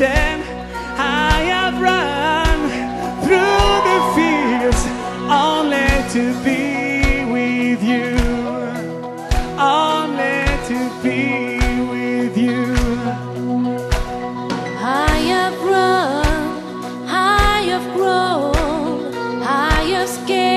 mountain I have run through the fields only to be with you. Only to be with you. I have run I have grown I have scaled.